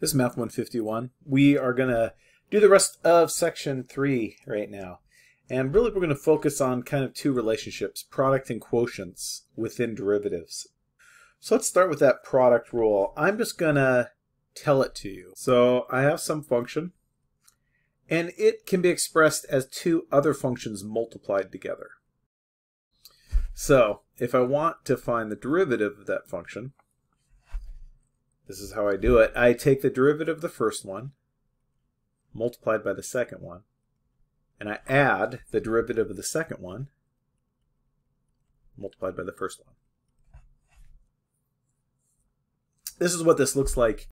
This is Math 151. We are going to do the rest of section 3 right now. And really we're going to focus on kind of two relationships, product and quotients within derivatives. So let's start with that product rule. I'm just going to tell it to you. So I have some function, and it can be expressed as two other functions multiplied together. So if I want to find the derivative of that function, this is how I do it. I take the derivative of the first one, multiplied by the second one, and I add the derivative of the second one, multiplied by the first one. This is what this looks like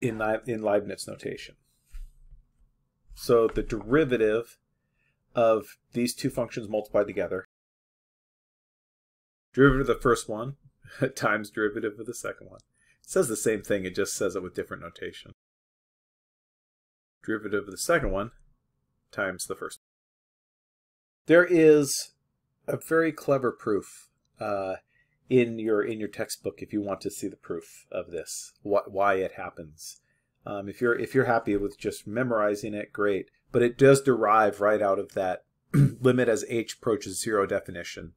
in, in Leibniz notation. So the derivative of these two functions multiplied together, derivative of the first one times derivative of the second one. It says the same thing, it just says it with different notation. Derivative of the second one times the first. There is a very clever proof uh, in your in your textbook if you want to see the proof of this, what, why it happens. Um, if you're if you're happy with just memorizing it, great. But it does derive right out of that limit as h approaches zero definition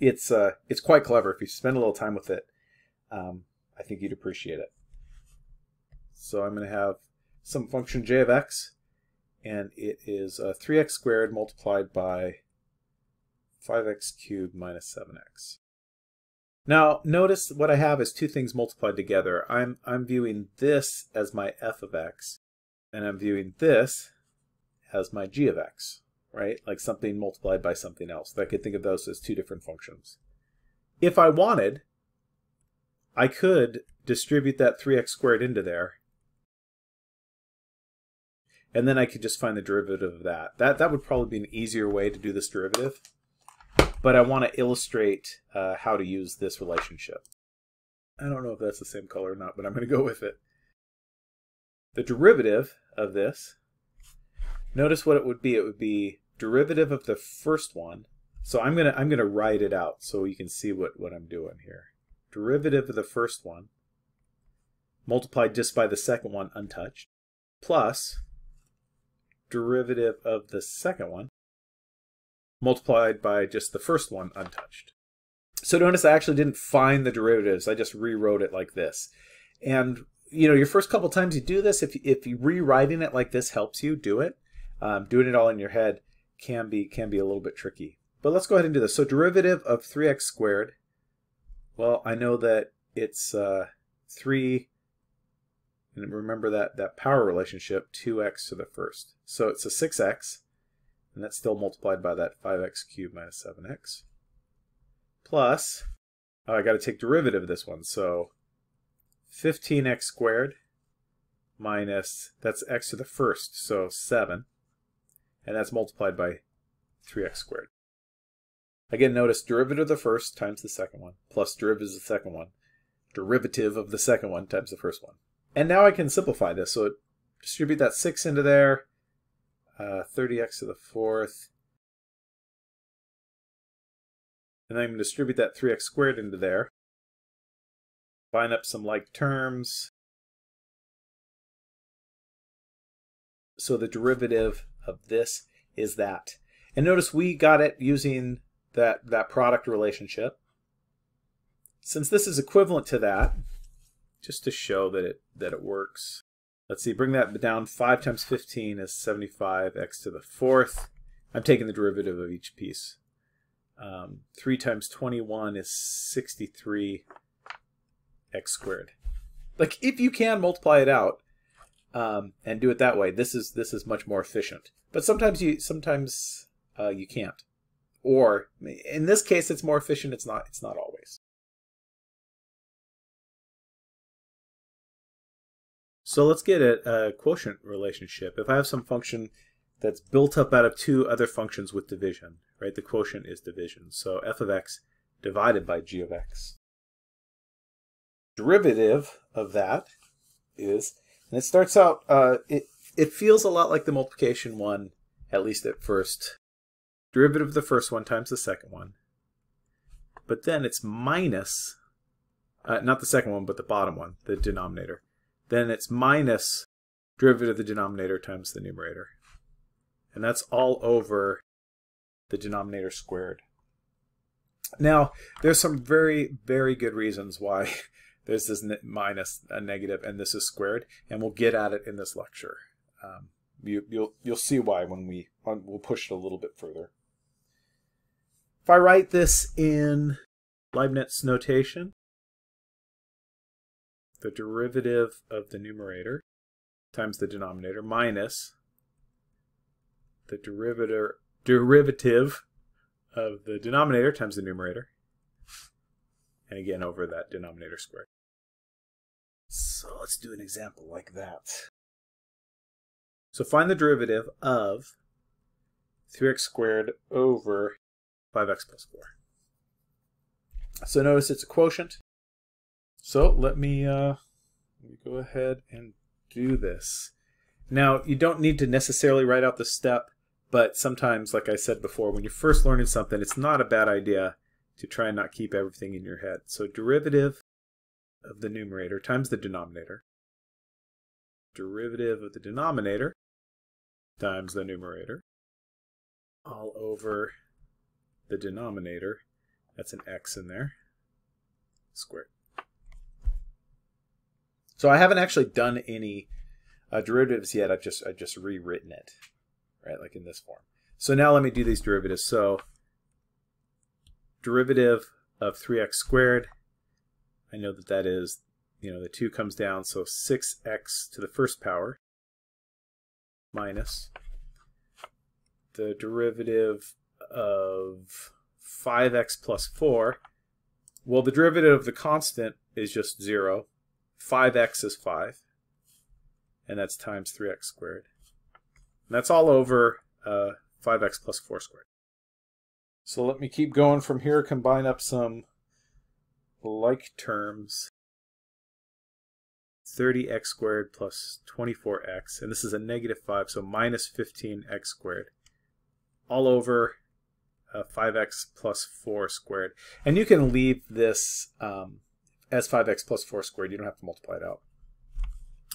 it's uh, it's quite clever. If you spend a little time with it, um, I think you'd appreciate it. So I'm going to have some function j of x, and it is uh, 3x squared multiplied by 5x cubed minus 7x. Now, notice what I have is two things multiplied together. I'm, I'm viewing this as my f of x, and I'm viewing this as my g of x right? Like something multiplied by something else. I could think of those as two different functions. If I wanted, I could distribute that 3x squared into there. And then I could just find the derivative of that. That, that would probably be an easier way to do this derivative. But I want to illustrate uh, how to use this relationship. I don't know if that's the same color or not, but I'm going to go with it. The derivative of this notice what it would be. It would be derivative of the first one. So I'm gonna I'm gonna write it out so you can see what, what I'm doing here. Derivative of the first one multiplied just by the second one untouched plus derivative of the second one multiplied by just the first one untouched. So notice I actually didn't find the derivatives. I just rewrote it like this. And you know, your first couple times you do this, if, if rewriting it like this helps you, do it um, doing it all in your head can be can be a little bit tricky. But let's go ahead and do this. So derivative of 3x squared, well, I know that it's uh, 3, and remember that, that power relationship, 2x to the first. So it's a 6x, and that's still multiplied by that 5x cubed minus 7x, plus, oh, I got to take derivative of this one, so 15x squared minus, that's x to the first, so 7, and that's multiplied by 3x squared. Again, notice derivative of the first times the second one, plus derivative of the second one, derivative of the second one times the first one. And now I can simplify this. So distribute that 6 into there, uh, 30x to the fourth, and then I'm going to distribute that 3x squared into there. Find up some like terms. So the derivative of this is that. And notice we got it using that, that product relationship. Since this is equivalent to that, just to show that it, that it works, let's see, bring that down. 5 times 15 is 75x to the fourth. I'm taking the derivative of each piece. Um, 3 times 21 is 63x squared. Like, if you can multiply it out, um, and do it that way. This is this is much more efficient. But sometimes you sometimes uh, you can't. Or in this case, it's more efficient. It's not. It's not always. So let's get a, a quotient relationship. If I have some function that's built up out of two other functions with division, right? The quotient is division. So f of x divided by g of x. Derivative of that is and it starts out, uh, it, it feels a lot like the multiplication one, at least at first. Derivative of the first one times the second one. But then it's minus uh, not the second one, but the bottom one, the denominator, then it's minus derivative of the denominator times the numerator. And that's all over the denominator squared. Now, there's some very, very good reasons why this minus a negative and this is squared, and we'll get at it in this lecture. Um, you, you'll you'll see why when we we'll push it a little bit further. If I write this in Leibniz notation, the derivative of the numerator times the denominator minus the derivative derivative of the denominator times the numerator and again over that denominator squared. So let's do an example like that. So find the derivative of 3x squared over 5x plus 4. So notice it's a quotient. So let me, uh, let me go ahead and do this. Now, you don't need to necessarily write out the step, but sometimes, like I said before, when you're first learning something, it's not a bad idea to try and not keep everything in your head. So derivative of the numerator times the denominator. Derivative of the denominator times the numerator all over the denominator. That's an x in there, squared. So I haven't actually done any uh, derivatives yet. I've just I've just rewritten it, right, like in this form. So now let me do these derivatives. So derivative of 3x squared, I know that that is, you know, the 2 comes down, so 6x to the first power minus the derivative of 5x plus 4. Well, the derivative of the constant is just 0. 5x is 5. And that's times 3x squared. And that's all over uh, 5x plus 4 squared. So let me keep going from here, combine up some like terms. 30x squared plus 24x, and this is a negative 5, so minus 15x squared, all over uh, 5x plus 4 squared. And you can leave this um, as 5x plus 4 squared. You don't have to multiply it out.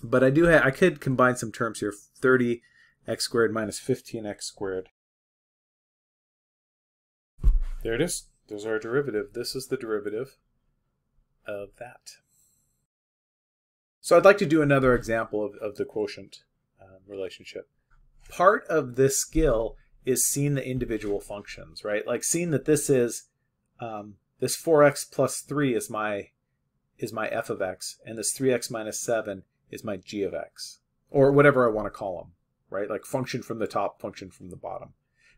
But I do I could combine some terms here. 30x squared minus 15x squared. There it is. There's our derivative. This is the derivative of that. So I'd like to do another example of, of the quotient um, relationship. Part of this skill is seeing the individual functions, right? Like seeing that this is um, this 4x plus 3 is my is my f of x, and this 3x minus 7 is my g of x, or whatever I want to call them, right? Like function from the top, function from the bottom.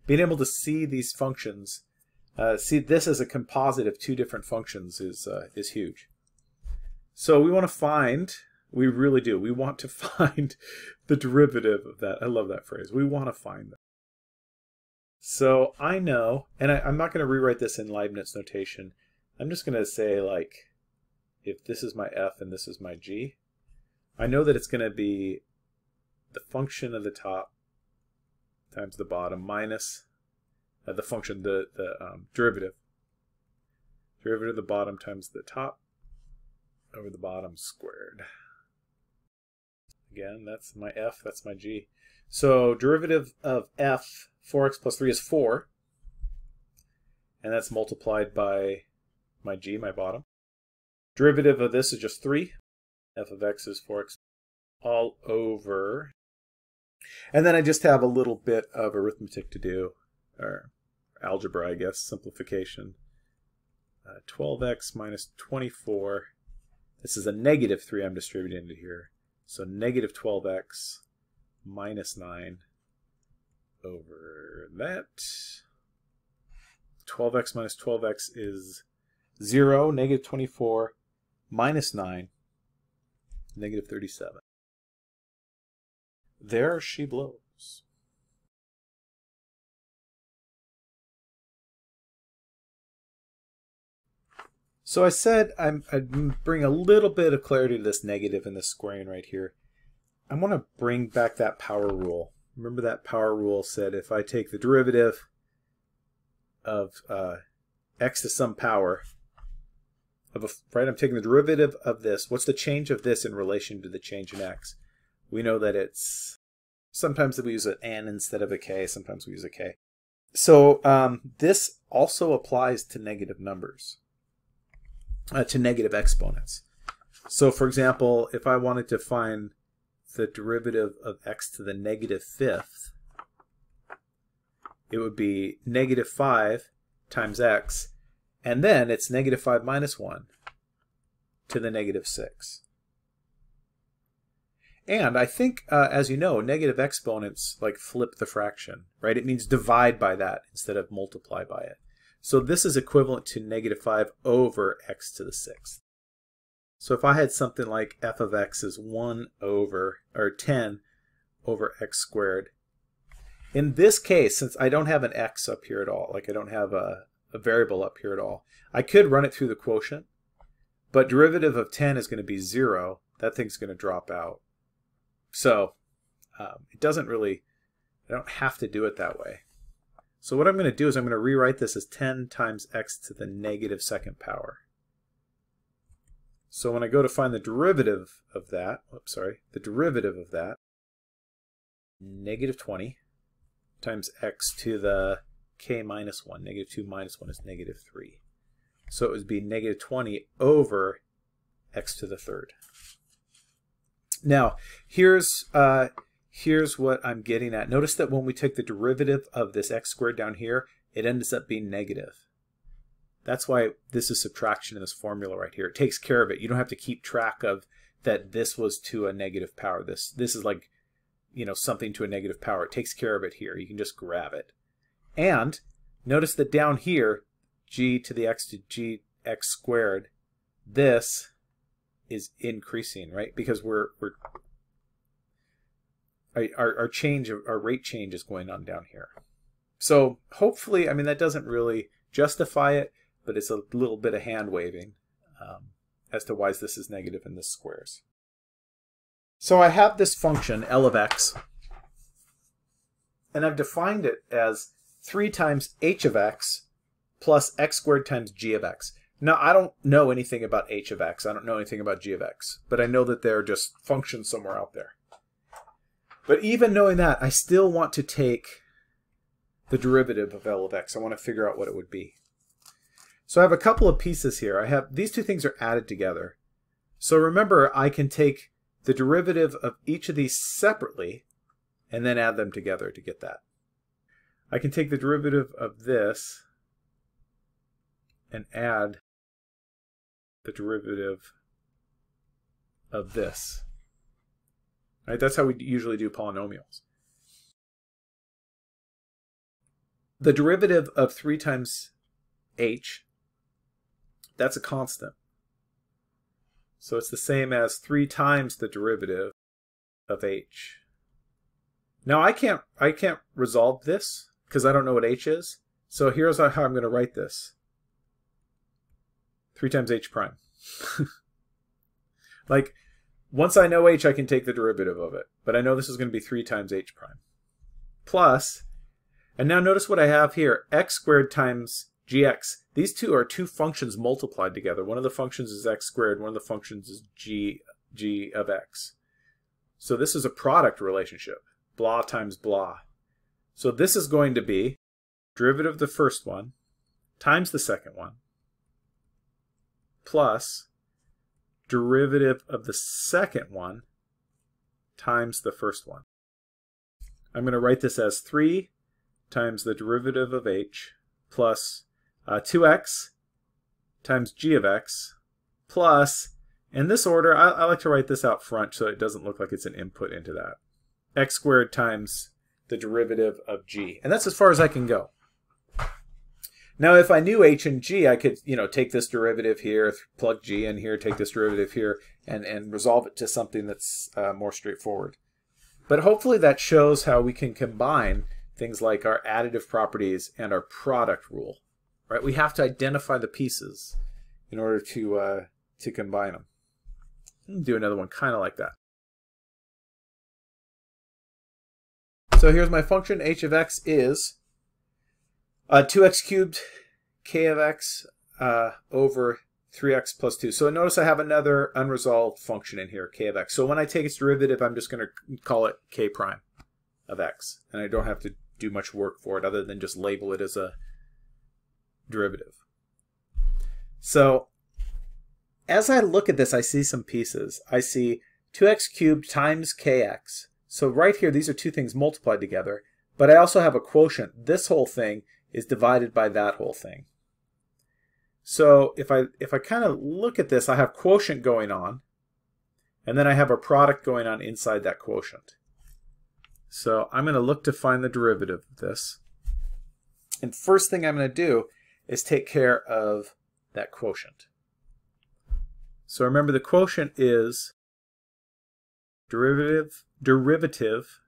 Being able to see these functions, uh, see this as a composite of two different functions is uh, is huge. So we want to find, we really do, we want to find the derivative of that. I love that phrase. We want to find that. So I know, and I, am not going to rewrite this in Leibniz notation. I'm just going to say like, if this is my f and this is my g, I know that it's going to be the function of the top times the bottom minus uh, the function, the, the um, derivative. Derivative of the bottom times the top over the bottom squared. Again, that's my f, that's my g. So derivative of f, 4x plus 3 is 4. And that's multiplied by my g, my bottom. Derivative of this is just 3. f of x is 4x all over. And then I just have a little bit of arithmetic to do, or algebra, I guess, simplification. Uh, 12x minus 24. This is a negative 3 I'm distributing into here. So negative 12x minus 9 over that. 12x minus 12x is 0, negative 24 minus 9, negative 37. There she blows. So I said I'm, I'd bring a little bit of clarity to this negative in this squaring right here. I want to bring back that power rule. Remember that power rule said if I take the derivative of uh, x to some power, of a, right? I'm taking the derivative of this. What's the change of this in relation to the change in x? We know that it's, sometimes we use an n instead of a k, sometimes we use a k. So um, this also applies to negative numbers, uh, to negative exponents. So for example, if I wanted to find the derivative of x to the negative fifth, it would be negative 5 times x, and then it's negative 5 minus 1 to the negative 6. And I think, uh, as you know, negative exponents like flip the fraction, right? It means divide by that instead of multiply by it. So this is equivalent to negative 5 over x to the 6th. So if I had something like f of x is 1 over, or 10 over x squared, in this case, since I don't have an x up here at all, like I don't have a, a variable up here at all, I could run it through the quotient, but derivative of 10 is going to be 0. That thing's going to drop out. So um, it doesn't really, I don't have to do it that way. So what I'm going to do is I'm going to rewrite this as 10 times x to the negative second power. So when I go to find the derivative of that, oops, sorry, the derivative of that, negative 20 times x to the k minus 1. Negative 2 minus 1 is negative 3. So it would be negative 20 over x to the third. Now, here's, uh, here's what I'm getting at. Notice that when we take the derivative of this x squared down here, it ends up being negative. That's why this is subtraction in this formula right here. It takes care of it. You don't have to keep track of that this was to a negative power. This, this is like you know, something to a negative power. It takes care of it here. You can just grab it. And notice that down here, g to the x to g x squared, this is increasing, right? Because we're, we're our, our change, our rate change is going on down here. So hopefully, I mean, that doesn't really justify it, but it's a little bit of hand waving um, as to why this is negative and this squares. So I have this function, L of x, and I've defined it as 3 times h of x plus x squared times g of x. Now, I don't know anything about h of x. I don't know anything about g of x. But I know that they're just functions somewhere out there. But even knowing that, I still want to take the derivative of L of x. I want to figure out what it would be. So I have a couple of pieces here. I have These two things are added together. So remember, I can take the derivative of each of these separately and then add them together to get that. I can take the derivative of this and add the derivative of this. Right? That's how we usually do polynomials. The derivative of 3 times h, that's a constant. So it's the same as 3 times the derivative of h. Now I can't I can't resolve this because I don't know what h is. So here's how I'm going to write this. 3 times h prime. like, once I know h, I can take the derivative of it. But I know this is going to be 3 times h prime. Plus, and now notice what I have here. x squared times gx. These two are two functions multiplied together. One of the functions is x squared, one of the functions is g, g of x. So this is a product relationship, blah times blah. So this is going to be derivative of the first one times the second one plus derivative of the second one times the first one. I'm going to write this as 3 times the derivative of h plus uh, 2x times g of x plus, in this order, I, I like to write this out front so it doesn't look like it's an input into that, x squared times the derivative of g. And that's as far as I can go. Now, if I knew h and g, I could, you know, take this derivative here, plug g in here, take this derivative here, and, and resolve it to something that's uh, more straightforward. But hopefully that shows how we can combine things like our additive properties and our product rule right? We have to identify the pieces in order to uh, to combine them. Do another one kind of like that. So here's my function. h of x is uh, 2x cubed k of x uh, over 3x plus 2. So notice I have another unresolved function in here, k of x. So when I take its derivative, I'm just going to call it k prime of x. And I don't have to do much work for it other than just label it as a derivative. So as I look at this, I see some pieces. I see 2x cubed times kx. So right here, these are two things multiplied together. But I also have a quotient. This whole thing is divided by that whole thing. So if I if I kind of look at this, I have quotient going on, and then I have a product going on inside that quotient. So I'm going to look to find the derivative of this. And first thing I'm going to do is take care of that quotient. So remember the quotient is derivative derivative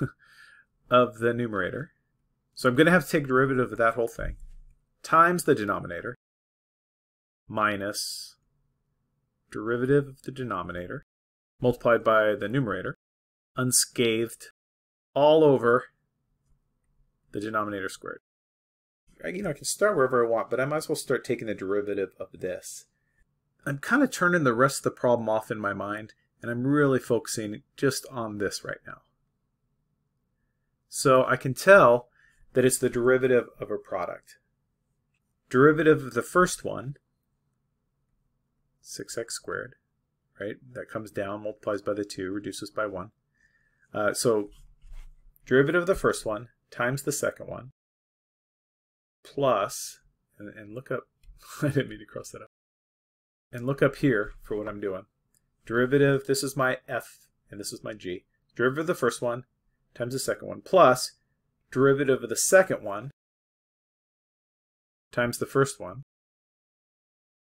of the numerator. So I'm going to have to take derivative of that whole thing times the denominator minus derivative of the denominator multiplied by the numerator unscathed all over the denominator squared. You know, I can start wherever I want, but I might as well start taking the derivative of this. I'm kind of turning the rest of the problem off in my mind, and I'm really focusing just on this right now. So I can tell that it's the derivative of a product. Derivative of the first one, 6x squared, right? That comes down, multiplies by the 2, reduces by 1. Uh, so derivative of the first one times the second one plus, and, and look up, I didn't mean to cross that out, and look up here for what I'm doing. Derivative, this is my f, and this is my g. Derivative of the first one times the second one plus derivative of the second one times the first one.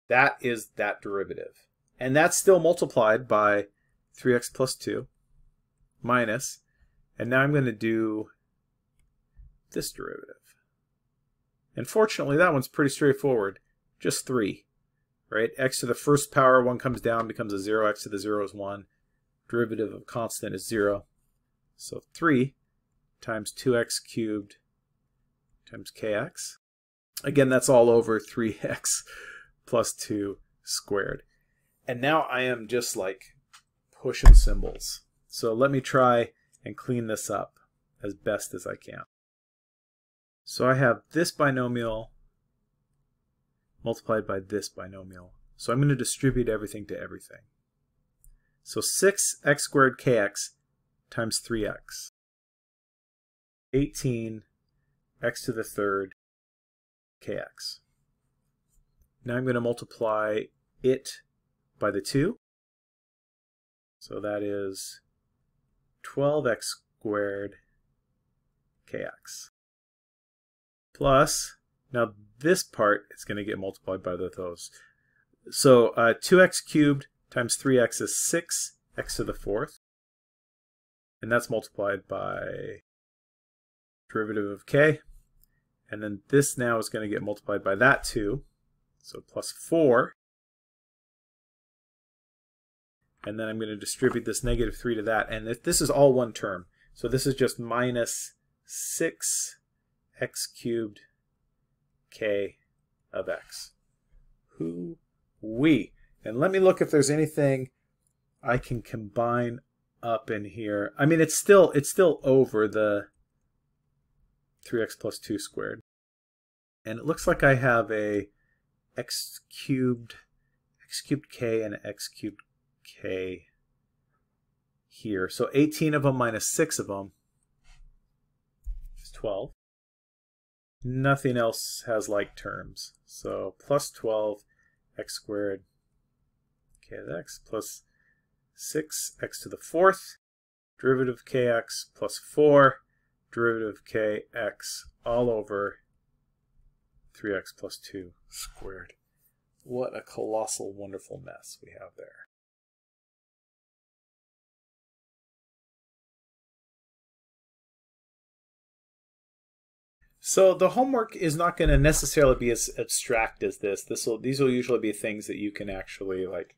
That is that derivative. And that's still multiplied by 3x plus 2 minus and now I'm going to do this derivative. And fortunately, that one's pretty straightforward. Just 3, right? x to the first power, 1 comes down, becomes a 0. x to the 0 is 1. Derivative of constant is 0. So 3 times 2x cubed times kx. Again, that's all over 3x plus 2 squared. And now I am just like pushing symbols. So let me try and clean this up as best as I can. So I have this binomial multiplied by this binomial. So I'm going to distribute everything to everything. So 6x squared kx times 3x. 18 x to the third kx. Now I'm going to multiply it by the 2. So that is 12x squared kx. Plus, now this part is going to get multiplied by the, those. So uh, 2x cubed times 3x is 6x to the fourth. And that's multiplied by derivative of k. And then this now is going to get multiplied by that 2. So plus 4 and then I'm going to distribute this negative 3 to that. And this is all one term. So this is just minus 6x cubed k of x. Who we. And let me look if there's anything I can combine up in here. I mean, it's still it's still over the 3x plus 2 squared. And it looks like I have a x cubed, x cubed k and x cubed k here. So 18 of them minus 6 of them is 12. Nothing else has like terms. So plus 12 x squared k of x plus 6 x to the fourth derivative of kx plus 4 derivative of kx all over 3x plus 2 squared. What a colossal, wonderful mess we have there. So the homework is not going to necessarily be as abstract as this. This will these will usually be things that you can actually like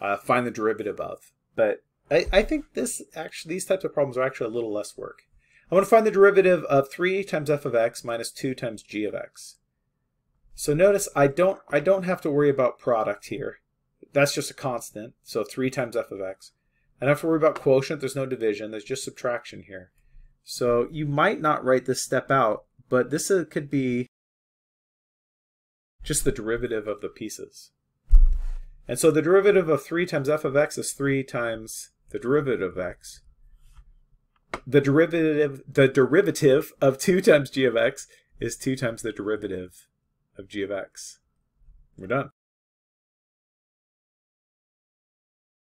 uh, find the derivative of. But I, I think this actually these types of problems are actually a little less work. I want to find the derivative of 3 times f of x minus 2 times g of x. So notice I don't I don't have to worry about product here. That's just a constant, so 3 times f of x. I don't have to worry about quotient, there's no division, there's just subtraction here. So you might not write this step out, but this uh, could be just the derivative of the pieces. And so the derivative of 3 times f of x is 3 times the derivative of x. The derivative the derivative of 2 times g of x is 2 times the derivative of g of x. We're done.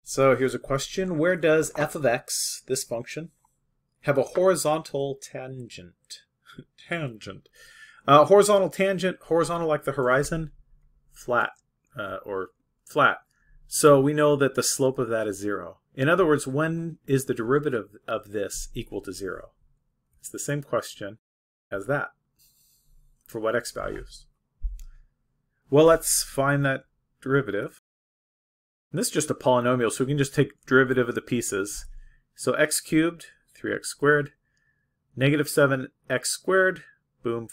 So here's a question. Where does f of x, this function, have a horizontal tangent? tangent. Uh, horizontal tangent, horizontal like the horizon, flat, uh, or flat. So we know that the slope of that is zero. In other words, when is the derivative of this equal to zero? It's the same question as that. For what x values? Well, let's find that derivative. And this is just a polynomial, so we can just take derivative of the pieces. So x cubed, 3x squared, negative 7x squared, boom,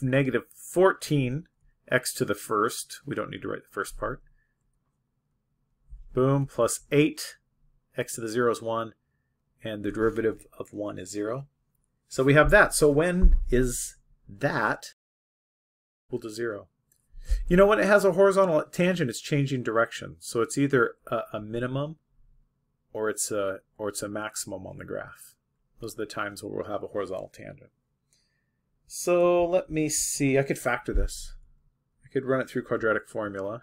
negative 14 x to the first. We don't need to write the first part. Boom, plus 8, x to the 0 is 1, and the derivative of 1 is 0. So we have that. So when is that equal to 0? You know, when it has a horizontal tangent, it's changing direction. So it's either a, a minimum or it's a, or it's a maximum on the graph. Those are the times where we'll have a horizontal tangent. So let me see. I could factor this. I could run it through quadratic formula.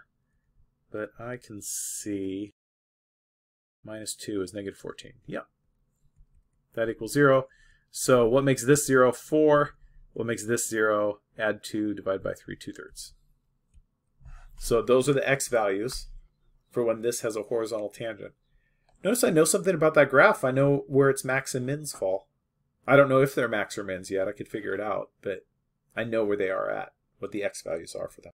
But I can see minus 2 is negative 14. Yep. That equals 0. So what makes this 0? 4. What makes this 0? Add 2, divide by 3, 2 thirds. So those are the x values for when this has a horizontal tangent. Notice I know something about that graph. I know where its max and mins fall. I don't know if they're max or mins yet. I could figure it out, but I know where they are at, what the x values are for them.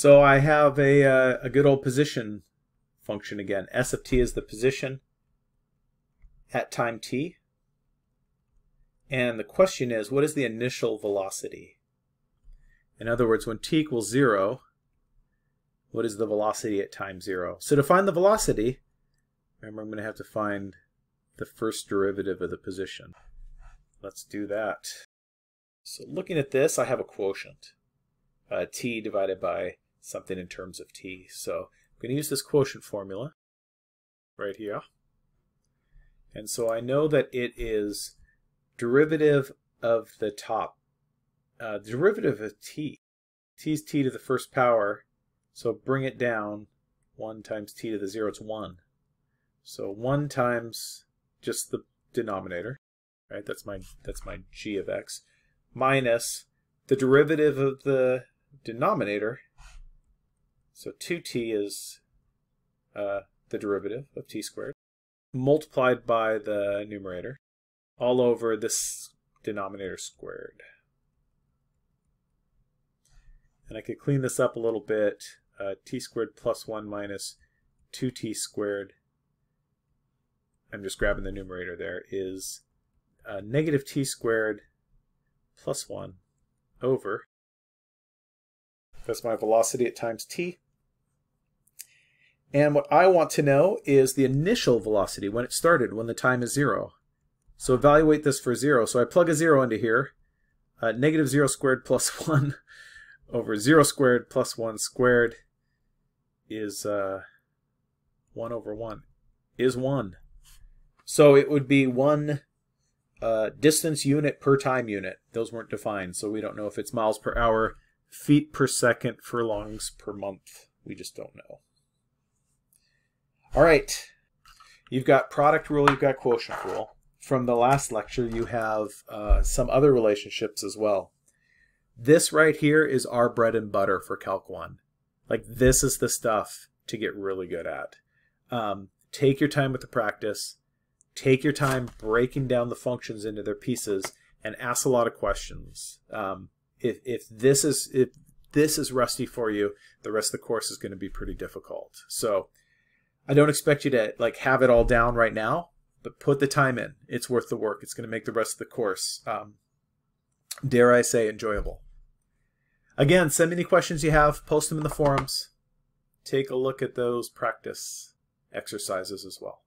So I have a, uh, a good old position function again. S of t is the position at time t. And the question is, what is the initial velocity? In other words, when t equals 0, what is the velocity at time 0? So to find the velocity, remember I'm going to have to find the first derivative of the position. Let's do that. So looking at this, I have a quotient. Uh, t divided by something in terms of t. So I'm going to use this quotient formula right here. And so I know that it is derivative of the top. Uh, derivative of t. t is t to the first power. So bring it down. 1 times t to the 0, it's 1. So 1 times just the denominator, right? That's my that's my g of x minus the derivative of the denominator. So 2t is uh, the derivative of t squared multiplied by the numerator all over this denominator squared. And I could clean this up a little bit. Uh, t squared plus 1 minus 2t squared, I'm just grabbing the numerator there, is uh, negative t squared plus 1 over, that's my velocity at times t. And what I want to know is the initial velocity, when it started, when the time is 0. So evaluate this for 0. So I plug a 0 into here. Uh, negative 0 squared plus 1 over 0 squared plus 1 squared is uh, 1 over 1 is 1. So it would be 1 uh, distance unit per time unit. Those weren't defined, so we don't know if it's miles per hour, feet per second, furlongs per month. We just don't know. All right. You've got product rule, you've got quotient rule from the last lecture, you have uh, some other relationships as well. This right here is our bread and butter for Calc 1. Like, this is the stuff to get really good at. Um, take your time with the practice. Take your time breaking down the functions into their pieces and ask a lot of questions. Um, if, if this is if this is rusty for you, the rest of the course is going to be pretty difficult. So I don't expect you to like have it all down right now but put the time in. It's worth the work. It's going to make the rest of the course, um, dare I say, enjoyable. Again, send me any questions you have. Post them in the forums. Take a look at those practice exercises as well.